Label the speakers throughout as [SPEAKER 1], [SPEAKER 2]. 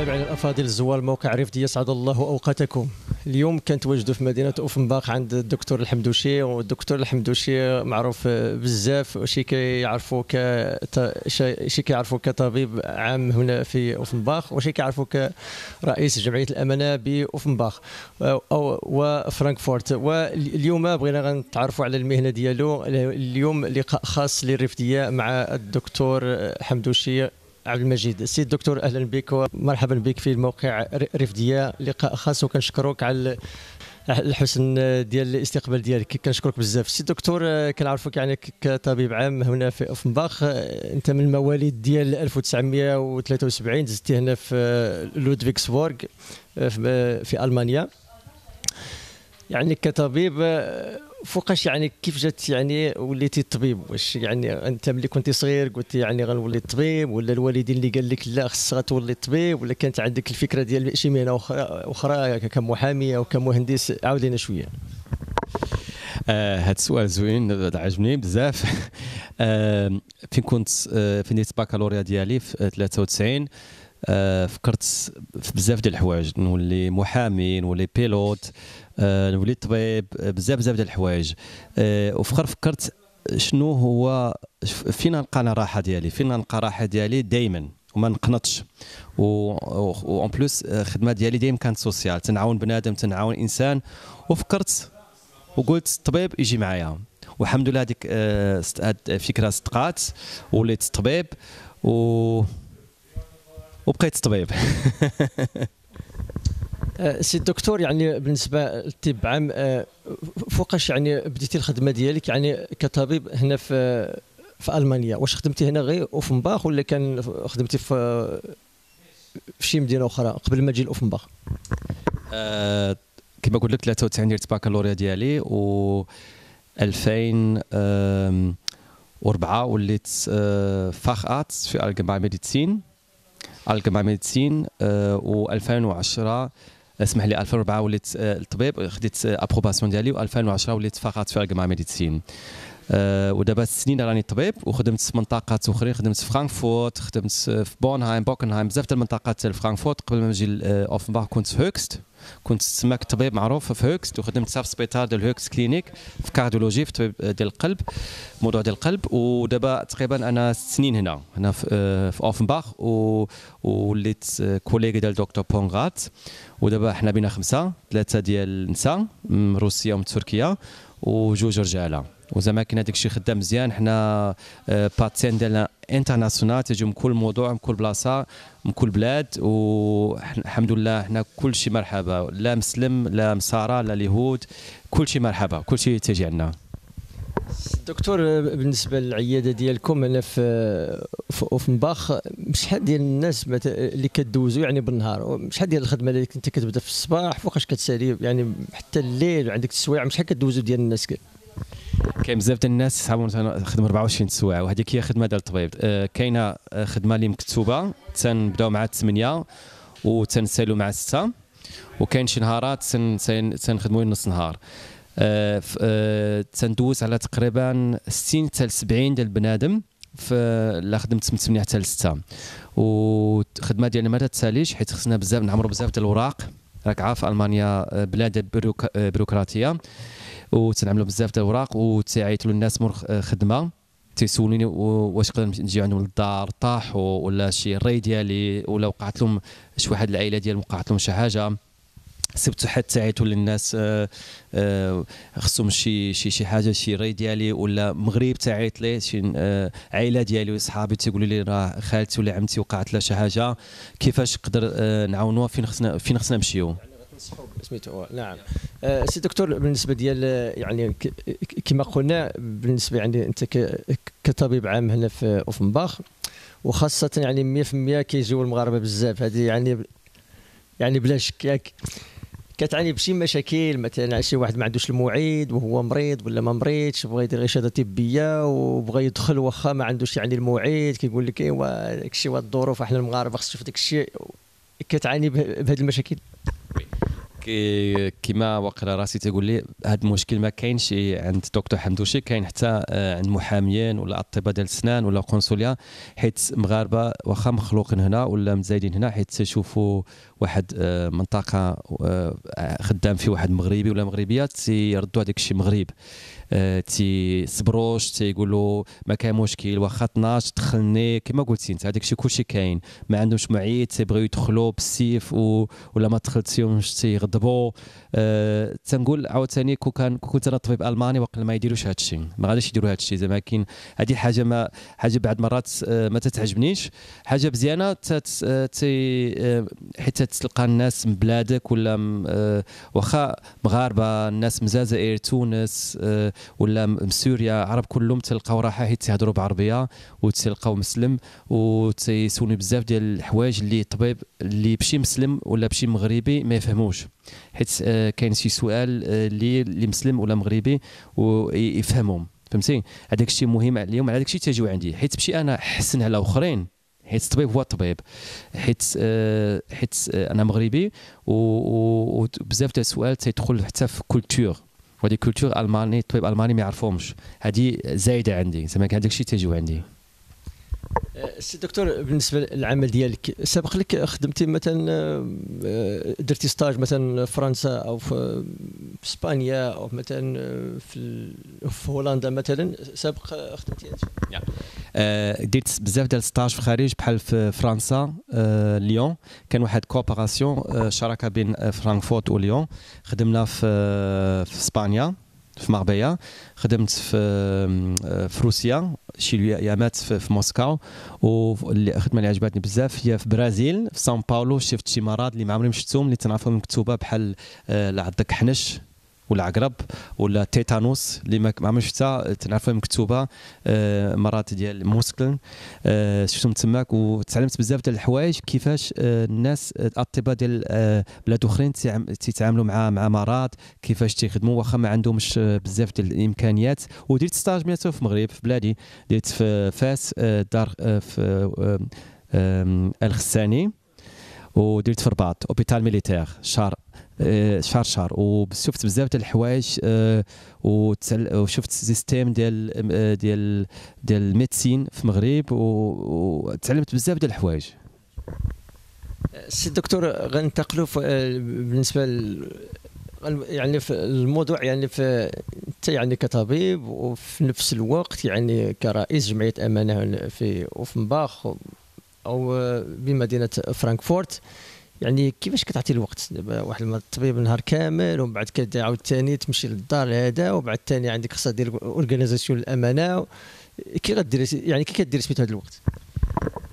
[SPEAKER 1] متابعينا الأفاضل زوار موقع رفدي يسعد الله أوقاتكم. اليوم كنتواجدوا في مدينة أوفنباخ عند الدكتور الحمدوشي والدكتور الحمدوشي معروف بزاف شي كيعرفوا ك شي كيعرفوا كطبيب عام هنا في أوفنباخ وشي كيعرفوا كرئيس جمعية الأمانة بأوفنباخ أو وفرانكفورت. واليوم بغينا غنتعرفوا على المهنة ديالو. اليوم لقاء خاص للرفديه مع الدكتور حمدوشي. عبد المجيد. السيد دكتور أهلا بك ومرحبا بك في الموقع رفدية. لقاء خاص وكنشكرك على الحسن ديال الاستقبال ديالك. كنشكرك بزاف. السيد دكتور كنعرفك يعني كطبيب عام هنا في أوفنباخ. أنت من المواليد ديال 1973 دزتي هنا في لودفيكسبورغ في ألمانيا. يعني كطبيب فوقاش يعني كيف جات يعني وليتي طبيب؟ واش يعني انت ملي كنت صغير قلت يعني غنولي طبيب ولا الوالدين اللي قال لك لا خصك غتولي طبيب ولا كانت عندك الفكرة ديال شي مهنة أخرى أخرى كمحامي أو كمهندس؟ عاود لنا شوية.
[SPEAKER 2] آه هذا السؤال زوين عجبني بزاف. آه فين كنت آه فين ديت البكالوريا ديالي؟ في 93 آه فكرت في بزاف ديال الحوايج. نولي محامي نولي pilote آه نولي طبيب بزاف بزاف ديال الحوايج. آه وفي فكرت شنو هو فين نلقى أنا الراحه ديالي فين نلقى الراحه ديالي دائما وما نقنطش. و en plus الخدمه ديالي دائما كانت social. تنعاون بنادم تنعاون إنسان. وفكرت وقلت الطبيب يجي معايا. والحمد لله هذيك الفكرة صدقات. وليت طبيب. و وبقيت طبيب.
[SPEAKER 1] سي الدكتور يعني بالنسبة للطب عام فوقاش يعني بديتي الخدمة ديالك؟ يعني كطبيب هنا في في ألمانيا واش خدمتي هنا غير أوفنباخ ولا كان خدمتي في في شي مدينة أخرى قبل ما تجي لأوفنباخ؟
[SPEAKER 2] أه كما قلت لك 93 درت البكالوريا ديالي و 2004 وليت Facharzt für Allgemeinmedizin Allgemeinmedizin و 2010 اسمح لي 2004 وليت الطبيب خديت Approbation ديالي و2010 وليت فقط في أه ودابا سنين راني طبيب وخدمت في منطقات اخرين خدمت في فرانكفورت خدمت في بونهايم بوكنهايم بزاف ديال المنطقات ديال فرانكفورت. قبل ما نجي لاوفنباخ كنت في هوكست. كنت تسماك طبيب معروف في هوكست وخدمت في سبيطار ديال هوكست Klinik في cardiologie في طبيب ديال القلب موضوع ديال القلب. ودابا تقريبا أنا ست سنين هنا هنا في, في اوفنباخ وليت Kollege ديال دكتور بونغات ودابا حنا بينا خمسة ثلاثة ديال النساء من روسيا ومن تركيا وجوج رجاله وزعما هذاك الشيء خدام مزيان حنا Patienten ديالنا international تيجيو من كل موضوع من كل بلاصة من كل بلاد والحمد لله حنا كل شيء مرحبا. لا مسلم لا مسارة لا اليهود كل شيء مرحبا كل شيء تيجي عندنا.
[SPEAKER 1] دكتور بالنسبة للعيادة ديالكم هنا في في أوفنباخ شحال ديال الناس اللي كدوزوا يعني بالنهار؟ شحال ديال الخدمة اللي انت كتبدا في الصباح؟ فوقاش كتسالي؟ يعني حتى الليل عندك السوايع شحال كدوزوا ديال الناس؟
[SPEAKER 2] كاين بزاف ديال الناس صحابهم خدموا 24 سوايع وهذيك هي خدمة ديال الطبيب. أه كاينة خدمة اللي مكتوبة تنبداو مع 8 وتنسالوا مع 6 وكاين شي نهارات تنخدموا نص نهار. أه تندوز على تقريبا 60 حتى 70 ديال البنادم في لا خدمت من 8 حتى ل 6 والخدمه ديالنا ما تتساليش حيت خصنا بزاف نعمروا بزاف ديال الوراق. راك عارف ألمانيا بلاد بيروقراطيه وتنعملوا بزاف ديال الاوراق وتعيطوا للناس مور خدمة. تيسولوني واش نقدر نجي عندهم للدار طاح ولا شي ري ديالي ولا وقعت لهم شي واحد العائلة ديالهم وقعت لهم شي حاجة. سبت حتى تعيطوا للناس خصهم شي شي شي حاجة شي ري ديالي ولا مغرب تعيط لي شي عائلة ديالي وصحابي تيقولوا لي راه خالتي ولا عمتي وقعت لها شي حاجة. كيفاش نقدر نعاونوها؟ فين خصنا فين خصنا نمشيو؟
[SPEAKER 1] سميتو نعم. أه سي دكتور بالنسبة ديال يعني كما قلنا بالنسبة يعني أنت كطبيب عام هنا في أوفنباخ وخاصة يعني 100% كيجيو المغاربة بزاف. هذه يعني يعني بلا شك ياك كتعاني بشي مشاكل مثلا شي واحد ما عندوش الموعد وهو مريض ولا ما مريضش بغى يدير شهاده طبيه وبغى يدخل واخا ما عندوش يعني الموعد كيقول لك إيوا داك الشيء الظروف إحنا المغاربة خص تشوف داك الشيء كتعاني بهذه المشاكل؟
[SPEAKER 2] كي كيما وقرا راسي تقول لي هذا المشكل ما كاينش عند دكتور حمدوشي كاين حتى آه، عند محاميين ولا أطباء ديال الأسنان ولا قنصلية حيت مغاربة واخا مخلوقين هنا ولا مزايدين هنا حيت تشوفوا واحد آه، منطقة آه، خدام في واحد مغربي ولا مغربية تيردوا هذاك الشيء مغرب. تيصبروش تيقولوا ما كاين مشكل واخا 12 دخلني كما قلتي انت هذاك الشيء كلشي كاين. ما عندهمش معيد تيبغيو يدخلوا بالسيف و... ولا ما دخلتيهمش تيغضبوا أه... تنقول عاوتاني كون كان كنت أنا طبيب ألماني وقت ما يديروش هذا الشيء ما غاديش يديروا هذا الشيء زعما كاين هذه حاجة ما حاجة بعد مرات آه، ما تتعجبنيش. حاجة مزيانة تت... آه، تي... حيت تلقى الناس من بلادك ولا واخا مغاربة الناس من الجزائر تونس ولا من سوريا عرب كلهم تلقاو راحة حيت تيهضروا بعربية وتلقاو مسلم وتيسولني بزاف ديال الحوايج اللي طبيب اللي بشي مسلم ولا بشي مغربي ما يفهموش. حيت آه، كاين شي سؤال آه، اللي اللي مسلم ولا مغربي ويفهمهم فهمتي؟ هذاك الشيء مهم اليوم على هذاك الشيء تيجيو عندي. حيت بشي أنا حسن على اخرين حيت الطبيب هو الطبيب. حيت آه حيت أنا مغربي وبزاف ديال السؤال تيدخل حتى في culture وهذه culture ألماني الطبيب الالماني ما يعرفهمش. هذه زايدة عندي زعما هذاك الشيء تيجي عندي.
[SPEAKER 1] سي دكتور بالنسبة للعمل ديالك سبق لك خدمتي مثلا آه، درتي stage مثلا في فرنسا أو في إسبانيا أو مثلا في في هولندا مثلا سابق خدمتي
[SPEAKER 2] هذا آه، درت بزاف ديال stage في الخارج بحال في فرنسا ليون. كان واحد coopération شراكة بين فرانكفورت وليون خدمنا في في إسبانيا. في ماربيا خدمت في في روسيا. شي ايامات في, موسكو والخدمه اللي عجبتني بزاف هي في برازيل في سان باولو شفت شي مرض اللي ما عمري شفتهم اللي تنعرفهم مكتوبة بحال آه، عندك حنش ولا عقرب ولا تيتانوس اللي ما عمري شفتها تنعرفها مكتوبة آه، مرات ديال موسكل آه، شفتهم تماك وتعلمت بزاف ديال الحوايج كيفاش آه، الناس الأطباء ديال بلاد أخرين تيتعاملوا مع مع مرض كيفاش تيخدموا واخا ما عندهمش بزاف ديال الإمكانيات. ودرت stage في المغرب في بلادي درت في فاس درت في الغساني ودرت في الرباط hôpital militaire شهر آه، شهر شهر وشفت بزاف ديال الحوايج آه، وشفت système ديال آه، ديال ديال ال médecine في المغرب وتعلمت بزاف ديال الحوايج.
[SPEAKER 1] سي الدكتور غننتقلوا بالنسبة يعني في الموضوع يعني في انت يعني كطبيب وفي نفس الوقت يعني كرئيس جمعية أمانة في أوفنباخ أو بمدينة فرانكفورت. يعني كيفاش كتعطي الوقت دابا؟ واحد الطبيب نهار كامل ومن بعد كتعاود ثاني تمشي للدار هذا وبعد ثاني عندك خاصها دير organisation الأمانة. كي غدير يعني كي كدير سميتو هذا الوقت؟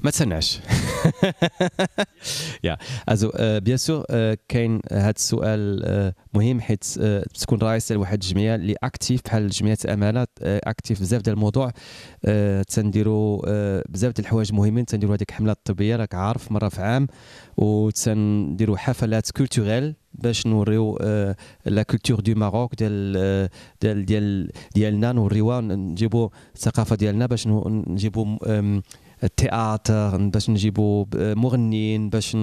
[SPEAKER 2] ما تسنعش. ja also bien sûr كاين هذا السؤال uh, مهم حيت تكون رئيس لواحد الجمعية اللي active بحال جمعية امانات active بزاف ديال الموضوع. تنديروا بزاف ديال الحوايج مهمين. تنديروا هذيك الحملات الطبية راك عارف مرة في عام. وتنديروا حفلات culturelles باش نوريو la culture du Maroc ديال ديال ديال ديالنا. نوريوها نجيبوا الثقافه ديالنا باش نجيبوا التياتر باش نجيبوا مغنيين باش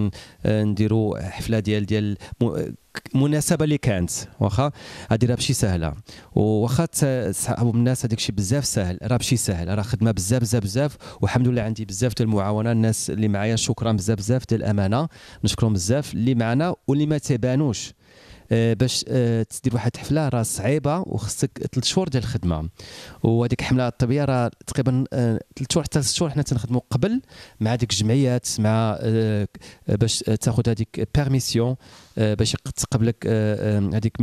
[SPEAKER 2] نديروا حفلة ديال ديال مناسبة اللي كانت واخا؟ هذه راه ماشي سهلة. واخا تصحابوا الناس هذاك الشيء بزاف سهل راه ماشي سهل راه خدمة بزاف بزاف بزاف والحمد لله عندي بزاف ديال المعاونة الناس اللي معايا شكرا بزاف بزاف ديال الأمانة نشكرهم بزاف اللي معنا واللي ما تبانوش باش آه، تدير واحد الحفله راه صعيبة وخصك ثلاث شهور ديال الخدمة. وهذيك الحمله الطبيه راه تقريبا ثلاث آه، شهور حتى ست شهور حنا تنخدموا قبل مع ديك الجمعيات مع باش تاخذ هذيك permission باش تقبلك هذيك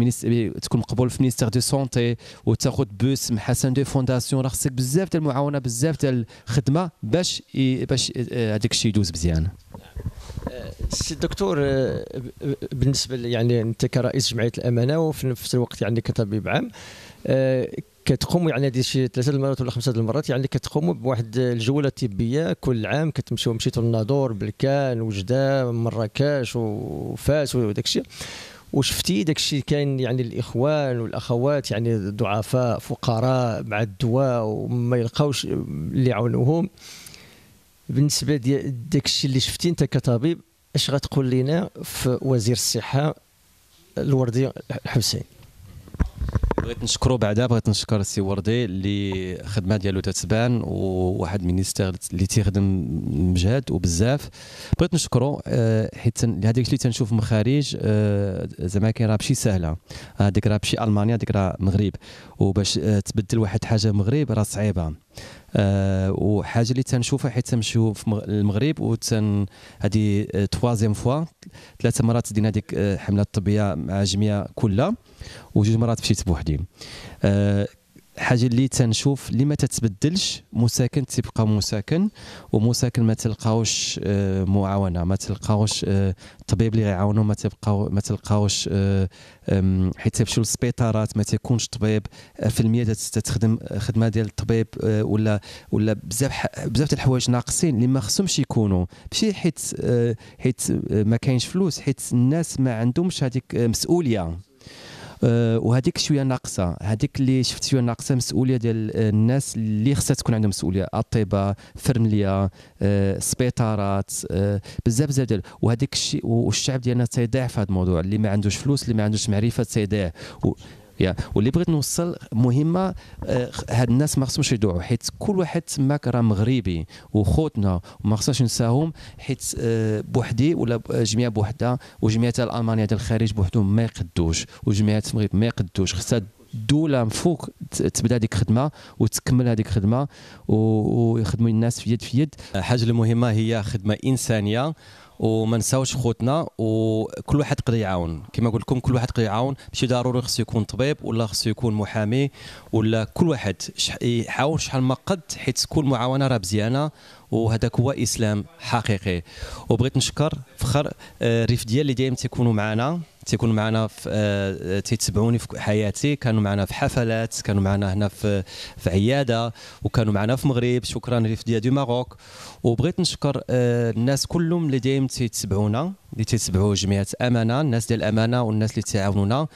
[SPEAKER 2] تكون مقبول في ministère de santé وتاخذ بوس مع حسن deux fondation راه خصك بزاف ديال المعاونة بزاف ديال الخدمة باش باش هذاك الشيء يدوز مزيان.
[SPEAKER 1] سي الدكتور آه، بالنسبة يعني أنت كرئيس جمعية الأمانة وفي نفس الوقت يعني كطبيب عام آه، كتقوم يعني هذه شي ثلاثة المرات ولا خمسة المرات يعني كتقوموا بواحد الجولة طبية كل عام كتمشيو مشيتوا للناظور بالكان وجدة مراكش وفاس وداك الشيء. وشفتي داك الشيء كاين يعني الإخوان والأخوات يعني ضعفاء فقراء مع الدواء وما يلقاوش اللي يعاونوهم. بالنسبة ديال داك الشيء اللي شفتي انت كطبيب اش غتقول لنا في وزير الصحة الوردي الحسين
[SPEAKER 2] بغيت نشكرو بعدا بغيت نشكر السي وردي اللي الخدمه ديالو تتبان وواحد ministre اللي تيخدم مجهد وبزاف. بغيت نشكرو آه، حيت هذيك اللي تنشوف من الخارج آه، زعما كاين راه ماشي سهلة. هذيك راه ماشي المانيا هذيك راه مغرب. وباش آه، تبدل واحد حاجة مغرب راه صعيبة. أه وحاجة اللي تنشوفها حيت تنمشيو في المغرب وتن هذه توازيام فوا ثلاثة مرات دينا هذيك حملة الطبيه مع الجميع كلها وجوج مرات مشيت بوحدي. أه حاجة اللي تنشوف اللي ما تتبدلش مساكن تيبقى مساكن ومساكن ما تلقاوش آه، معاونة ما تلقاوش آه، طبيب اللي غيعاونو ما تلقاو ما تلقاوش آه، حيت تمشيو للسبيطارات ما تيكونش طبيب في المية تتخدم خدمة ديال الطبيب ولا ولا بزاف بزاف الحوايج ناقصين اللي ما خصهمش يكونوا. ماشي حيت حيت ما كاينش فلوس حيت الناس ما عندهمش هذيك مسؤولية. وهذيك شوية ناقصة. هذيك اللي شفت شوية ناقصة مسؤولية ديال الناس اللي خصها تكون عندهم مسؤولية. اطباء فرملية آه، سبيطارات آه، بزاف بزاف ديال. وهذيك الشيء والشعب ديالنا تيضيع في هذا الموضوع. اللي ما عندوش فلوس اللي ما عندوش معرفة تيضيع يا. واللي بغيت نوصل مهمة آه، هاد الناس ما خصهمش يدوعوا حيت كل واحد تماك راه مغربي وخوتنا وما خصناش نساهم حيت آه، بوحدي ولا جميع بوحدها وجمعيات ألمانيا ديال الخارج بوحدهم ما يقدوش وجمعيات المغرب ما يقدوش خصها الدولة من فوق تبدأ هذيك الخدمة وتكمل هذيك الخدمة ويخدموا الناس في يد في يد.
[SPEAKER 3] الحاجة المهمة هي خدمة إنسانية وما نساوش خوتنا وكل واحد يقدر يعاون. كما قلت لكم كل واحد يقدر يعاون. ماشي ضروري خصو يكون طبيب ولا خصو يكون محامي ولا كل واحد يحاول شحال ما قد حيت كل معاونة راه مزيانة وهذاك هو إسلام حقيقي. وبغيت نشكر فخر الريف آه، ديال اللي دائما تيكونوا معنا تيكونوا معنا في آه تيتبعوني في حياتي. كانوا معنا في حفلات كانوا معنا هنا في في عيادة وكانوا معنا في المغرب شكرا ريف ديال du Maroc. وبغيت نشكر آه الناس كلهم اللي دايما تيتبعونا اللي تيتبعوا جمعيه أمانة الناس ديال الامانه والناس اللي تعاونونا. آه،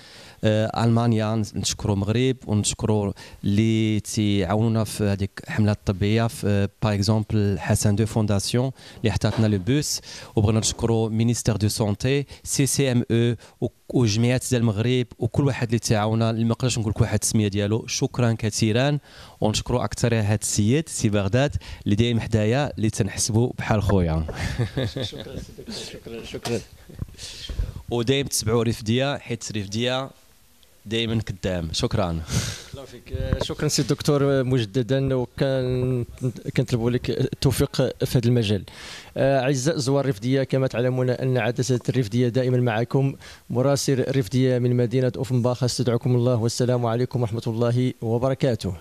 [SPEAKER 3] ألمانيا نشكروا المغرب ونشكروا اللي تيعاونونا في هذيك الحمله الطبيه في par exemple حسن deux fondation اللي حطاتنا le bus. وبغينا نشكروا ministère de santé CCME وجمعيات ديال المغرب وكل واحد اللي تعاونا اللي ما نقدرش نقول لك واحد السمية ديالو. شكرا كثيرا. ونشكروا أكثر هذا السيد سي بغداد اللي دايم حدايا اللي تنحسبوا بحال خويا.
[SPEAKER 1] شكرا شكرا شكرا.
[SPEAKER 3] ودايم تتبعوا رفديه حيت رفديه دائما قدام. شكرا.
[SPEAKER 1] الله فيك شكرا سي الدكتور مجددا وكان كنطلبوا لك التوفيق في هذا المجال. أعزاء زوار الرفدية كما تعلمون أن عدسه الرفدية دائما معكم. مراسل الرفديه من مدينة أوفنباخ أستدعكم الله والسلام عليكم ورحمة الله وبركاته.